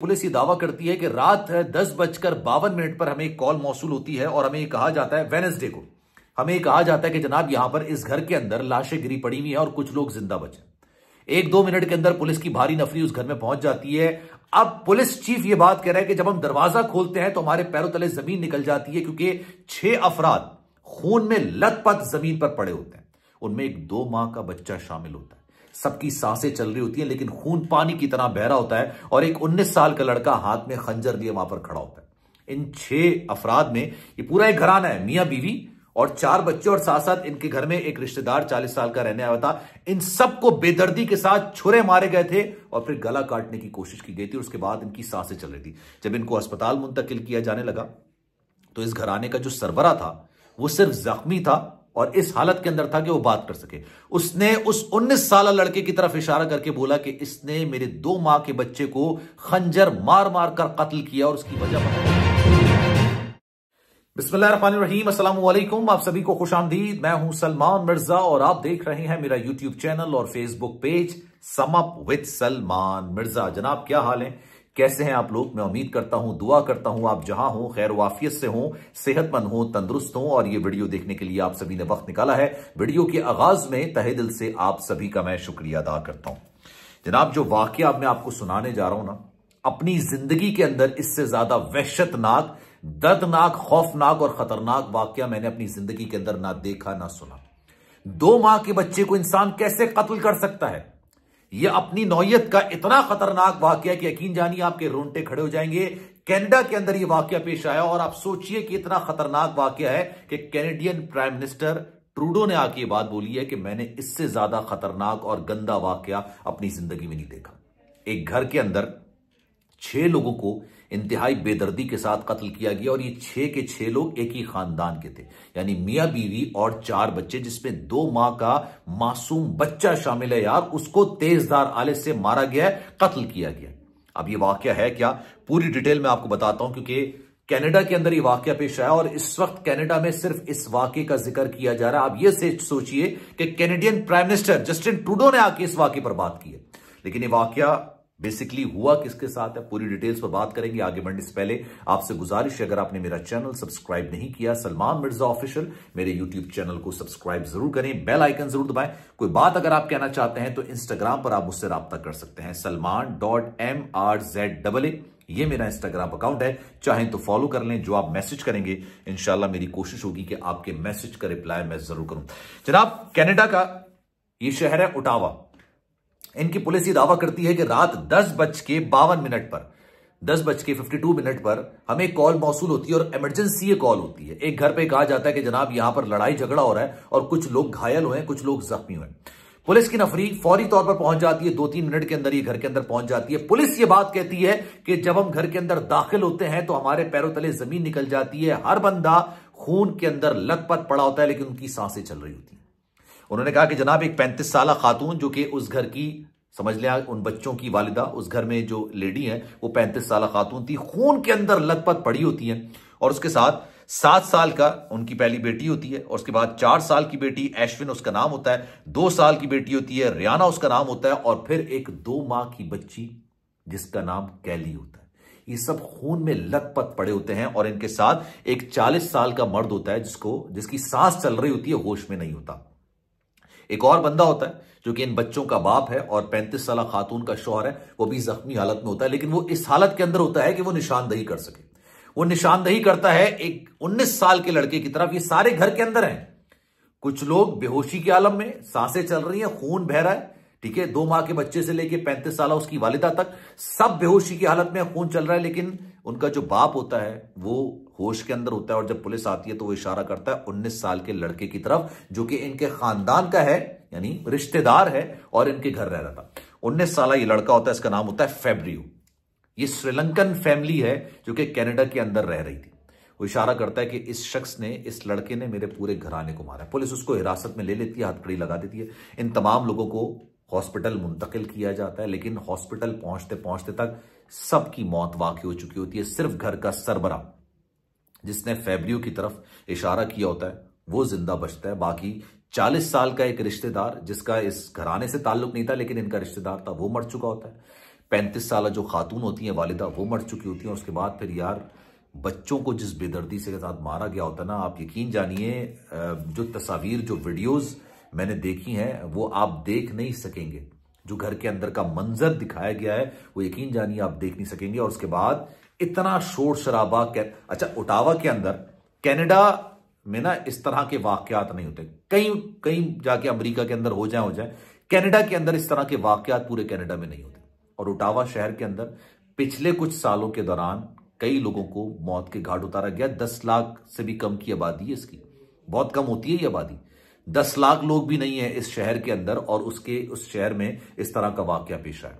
Police ये दावा करती है कि रात दस बजकर बावन मिनट पर हमें एक कॉल मौसू होती है और हमें कहा जाता है वेनसडे को। हमें कहा जाता है कि जनाब, यहाँ पर इस घर के अंदर लाशें गिरी पड़ी हुई हैं और कुछ लोग ज़िंदा बचे। एक दो मिनट के अंदर पुलिस की भारी नफरी उस घर में पहुँच जाती है। अब पुलिस चीफ ये बात कह रहा है कि जब हम दरवाज़ा खोलते हैं तो हमारे पैरों तले ज़मीन निकल जाती है क्योंकि छह अफराद खून में लथपथ ज़मीन पर पड़े होते हैं। उनमें एक दो माह का बच्चा शामिल होता है। सबकी साँसें चल रही होती हैं, लेकिन खून पानी की तरह बह रहा होता है और एक 19 साल का लड़का हाथ में खंजर लिए वहाँ पर खड़ा होता है। इन छह अफराद में ये पूरा एक घराना है, मियाँ बीवी और चार बच्चे और साथ साथ इनके घर में एक रिश्तेदार चालीस साल का रहने आया था। इन सबको बेदर्दी के साथ छुरे मारे गए थे और फिर गला काटने की कोशिश की गई थी उसके बाद इनकी साँसें चल रही थी। जब इनको अस्पताल मुंतकिल किया जाने लगा तो इस घराने का जो सरबरा था, वो सिर्फ़ जख्मी था और इस हालत के अंदर था कि वो बात कर सके। उसने उस 19 साल लड़के की तरफ़ इशारा करके बोला कि इसने मेरे दो माह के बच्चे को खंजर मार मार कर कत्ल किया और उसकी वजह आप सभी को खुश आमदीद। मैं हूँ सलमान मिर्ज़ा और आप देख रहे हैं मेरा यूट्यूब चैनल और Facebook page sum up with Salman Mirza. जनाब, क्या हाल है? कैसे हैं आप लोग? मैं उम्मीद करता हूँ, दुआ करता हूँ, आप जहाँ हो, खैर वाफियत से हो, सेहतमंद हो, तंदुरुस्त हो, और ये वीडियो देखने के लिए आप सभी ने वक्त निकाला है। वीडियो के आगाज़ में तहे दिल से आप सभी का मैं शुक्रिया अदा करता हूँ। जनाब, जो वाक्य मैं आपको सुनाने जा रहा हूँ ना, अपनी ज़िंदगी के अंदर इससे ज़्यादा वहशतनाक, दर्दनाक, खौफनाक और खतरनाक वाक्य मैंने अपनी ज़िंदगी के अंदर ना देखा, ना सुना। दो माह के बच्चे को इंसान कैसे कत्ल कर सकता है? यह अपनी नौयत का इतना खतरनाक वाक्य कि यकीन जानिए आपके रोंटे खड़े हो जाएँगे। कनाडा के अंदर यह वाक्य पेश आया और आप सोचिए कि इतना खतरनाक वाक्य है कि कैनेडियन प्राइम मिनिस्टर ट्रूडो ने आके बात बोली है कि मैंने इससे ज़्यादा खतरनाक और गंदा वाक्य अपनी ज़िंदगी में नहीं देखा। एक घर के अंदर छह लोगों को इंतहाई बेदर्दी के साथ कत्ल किया गया और ये छह के छह लोग एक ही खानदान के थे। यानी मियाँ बीवी और चार बच्चे, जिसमें दो माह का मासूम बच्चा शामिल है यार, उसको तेजदार आले से मारा गया कत्ल किया गया अब ये वाक्य है क्या? पूरी डिटेल में आपको बताता हूँ, क्योंकि कनाडा के अंदर ये वाक्य पेश आया और इस वक्त कनाडा में सिर्फ़ इस वाक्य का ज़िक्र किया जा रहा है। आप ये से सोचिए कि Canadian prime minister Justin Trudeau ने आके इस वाक्य पर बात की है। लेकिन ये वाक्य बेसिकली हुआ किसके साथ है? पूरी डिटेल्स पर बात करेंगे आगे बढ़ने से पहले। आपसे गुजारिश है, अगर आपने मेरा चैनल सब्सक्राइब नहीं किया, सलमान मिर्ज़ा ऑफिशियल मेरे यूट्यूब चैनल को सब्सक्राइब ज़रूर करें। बेल आइकन ज़रूर दबाएँ। कोई बात अगर आप कहना चाहते हैं तो इंस्टाग्राम पर आप मुझसे रब्ता कर सकते हैं। Salman dot M R Z double A ये मेरा इंस्टाग्राम अकाउंट है। चाहे तो फॉलो कर लें, जो आप मैसेज करेंगे इंशाला मेरी कोशिश होगी कि आपके मैसेज का रिप्लाई मैं ज़रूर करूँ। जनाब, कैनेडा का ये शहर है उटावा इनकी पुलिस ये दावा करती है कि रात दस बज के बावन मिनट पर, दस बज के फिफ्टी टू मिनट पर हमें कॉल मौसू होती है और इमरजेंसी कॉल होती है। एक घर पे कहा जाता है कि जनाब, यहाँ पर लड़ाई झगड़ा हो रहा है और कुछ लोग घायल हुए हैं, कुछ लोग जख्मी हुए पुलिस की नफरी फौरी तौर पर पहुँच जाती है दो तीन मिनट के अंदर ये घर के अंदर पहुँच जाती है। पुलिस ये बात कहती है कि जब हम घर के अंदर दाखिल होते हैं तो हमारे पैरों तले ज़मीन निकल जाती है। हर बंदा खून के अंदर लथपथ पड़ा होता है, लेकिन उनकी साँसें चल रही होती उन्होंने कहा कि जनाब, एक पैंतीस साल खातून जो कि उस घर की, समझ लिया उन बच्चों की वालिदा, उस घर में जो लेडी है, वो पैंतीस साल खातून थी, खून के अंदर लथपथ पड़ी होती है। और उसके साथ सात साल का उनकी पहली बेटी होती है, और उसके बाद चार साल की बेटी ऐश्विन उसका नाम होता है, दो साल की बेटी होती है, रियाना, उसका नाम होता है, और फिर एक दो माह की बच्ची, जिसका नाम कैली होता है। ये सब खून में लथपथ पड़े होते हैं, और इनके साथ एक चालीस साल का मर्द होता है, जिसको, जिसकी सांस चल रही होती है, होश में नहीं होता। एक और बंदा होता है, जो कि इन बच्चों का बाप है और पैंतीस साल खातून का शोहर है, वो भी जख्मी हालत में होता है, लेकिन वो इस हालत के अंदर होता है कि वो निशानदही कर सके। वो निशानदही करता है एक 19 साल के लड़के की तरफ़, ये सारे घर के अंदर हैं। कुछ लोग बेहोशी के आलम में, साँसें चल रही हैं, खून बह रहा है, ठीक है, दो माह के बच्चे से लेके पैंतीस साल उसकी वालिदा तक, सब बेहोशी की हालत में खून चल रहा है, लेकिन उनका जो बाप होता है, वो होश के अंदर होता है और जब पुलिस आती है तो वो इशारा करता है उन्नीस साल के लड़के की तरफ़, जो कि इनके खानदान का है, यानी रिश्तेदार है, और इनके घर रह रहा था। उन्नीस साल ये लड़का होता है, इसका नाम होता है फेब्रियो। ये श्रीलंकन फैमिली है, जो कि कनाडा के अंदर रह रही थी। वो इशारा करता है कि इस शख्स ने, इस लड़के ने मेरे पूरे घराने को मारा। पुलिस उसको हिरासत में ले लेती है, हथकड़ी लगा देती है। इन तमाम लोगों को हॉस्पिटल मुंतकिल किया जाता है, लेकिन हॉस्पिटल पहुँचते पहुँचते तक सबकी मौत वाकई हो चुकी होती है, सिर्फ़ घर का सरबरा जिसने फैब्रियो की तरफ़ इशारा किया होता है, वो ज़िंदा बचता है। बाकी चालीस साल का एक रिश्तेदार, जिसका इस घराने से ताल्लुक नहीं था, लेकिन इनका रिश्तेदार था, वो मर चुका होता है। पैंतीस साल जो खातून होती हैं, वालिदा, वो मर चुकी होती हैं। उसके बाद फिर यार, बच्चों को जिस बेदर्दी से के साथ मारा गया होता ना, आप यकीन जानिए जो तस्वीर, जो वीडियोस मैंने देखी हैं, वो आप देख नहीं सकेंगे। जो घर के अंदर का मंजर दिखाया गया है, वो यकीन जानिए आप देख नहीं सकेंगे। और उसके बाद इतना शोर शराबा अच्छा उटावा के अंदर, कनाडा में ना इस तरह के वाकयात नहीं होते। कहीं कहीं जाके अमेरिका के अंदर हो जाए हो जाए, कनाडा के अंदर इस तरह के वाकयात पूरे कनाडा में नहीं होते। और उटावा शहर के अंदर, पिछले कुछ सालों के दौरान कई लोगों को मौत के घाट उतारा गया। दस लाख से भी कम की आबादी है इसकी। बहुत कम होती है ये आबादी। दस लाख लोग भी नहीं है इस शहर के अंदर और उसके, उस शहर में इस तरह का वाक्य पेश आया।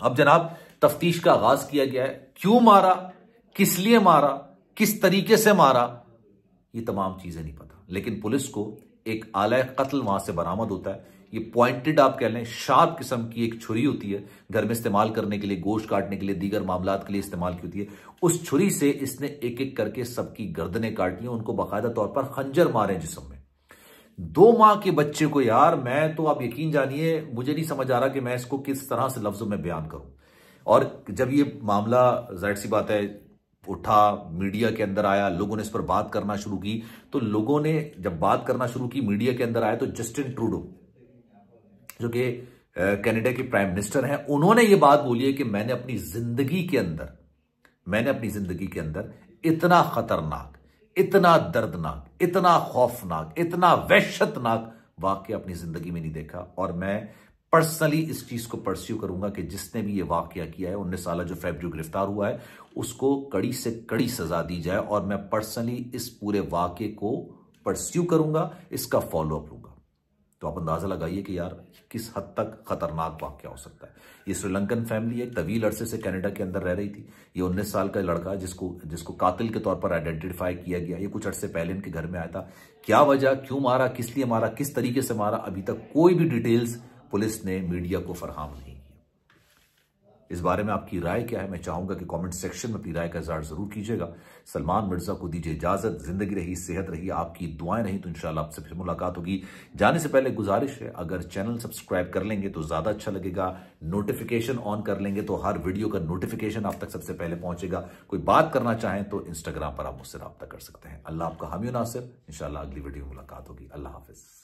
अब जनाब तफ्तीश का आगाज़ किया गया है। क्यों मारा? किस लिए मारा? किस तरीके से मारा? ये तमाम चीज़ें नहीं पता। लेकिन पुलिस को एक आलय कत्ल वहाँ से बरामद होता है। ये पॉइंटेड आप कह लें, शार्प किस्म की एक छुरी होती है। घर में इस्तेमाल करने के लिए, गोश्त काटने के लिए, दीगर मामला के लिए इस्तेमाल की होती है। उस छुरी से इसने एक एक करके सबकी गर्दनें काटी उनको बाकायदा तौर पर खंजर मारे जिसम में। दो माह के बच्चे को, यार, मैं तो आप यकीन जानिए, मुझे नहीं समझ आ रहा कि मैं इसको किस तरह से लफ्जों में बयान करूँ। और जब ये मामला ज़ाहिर सी बात है उठा, मीडिया के अंदर आया, लोगों ने इस पर बात करना शुरू की तो लोगों ने जब बात करना शुरू की, मीडिया के अंदर आया तो जस्टिन ट्रूडो, जो कि कनाडा के प्राइम मिनिस्टर हैं, उन्होंने ये बात बोली है कि मैंने अपनी ज़िंदगी के अंदर, मैंने अपनी ज़िंदगी के अंदर इतना खतरनाक, इतना दर्दनाक, इतना खौफनाक, इतना वहशतनाक वाक्य अपनी ज़िंदगी में नहीं देखा। और मैं पर्सनली इस चीज़ को परस्यू करूँगा कि जिसने भी ये वाक्य किया है, उन्नीस साल जो फेब्रू गिरफ़्तार हुआ है, उसको कड़ी से कड़ी सजा दी जाए और मैं पर्सनली इस पूरे वाक्य को परस्यू करूँगा, इसका फॉलो अप लूँगा। तो आप अंदाज़ा लगाइए कि यार, किस हद तक खतरनाक वाक्य हो सकता है। ये श्रीलंकन फैमिली एक तवील अरसे से कनाडा के अंदर रह रही थी। ये उन्नीस साल का लड़का जिसको जिसको कातिल के तौर पर आइडेंटिफाई किया गया। ये कुछ अरसे पहले इनके घर में आया था। क्या वजह, क्यों मारा, किस लिए मारा, किस तरीके से मारा, अभी तक कोई भी डिटेल्स पुलिस ने मीडिया को फरहम नहीं किया। इस बारे में आपकी राय क्या है? मैं चाहूँगा कि कमेंट सेक्शन में अपनी राय का इजहार ज़रूर कीजिएगा। सलमान मिर्ज़ा को दीजिए इजाज़त, ज़िंदगी रही, सेहत रही, आपकी दुआएँ रही तो इंशाल्लाह आपसे फिर मुलाकात होगी। जाने से पहले गुजारिश है, अगर चैनल सब्सक्राइब कर लेंगे तो ज़्यादा अच्छा लगेगा। नोटिफिकेशन ऑन कर लेंगे तो हर वीडियो का नोटिफिकेशन आप तक सबसे पहले पहुंचेगा। कोई बात करना चाहें तो इंस्टाग्राम पर आप मुझसे रब्ता कर सकते हैं। अल्लाह आपका हामी नासिर। इंशाल्लाह अगली वीडियो में मुलाकात होगी। अल्लाह हाफिज।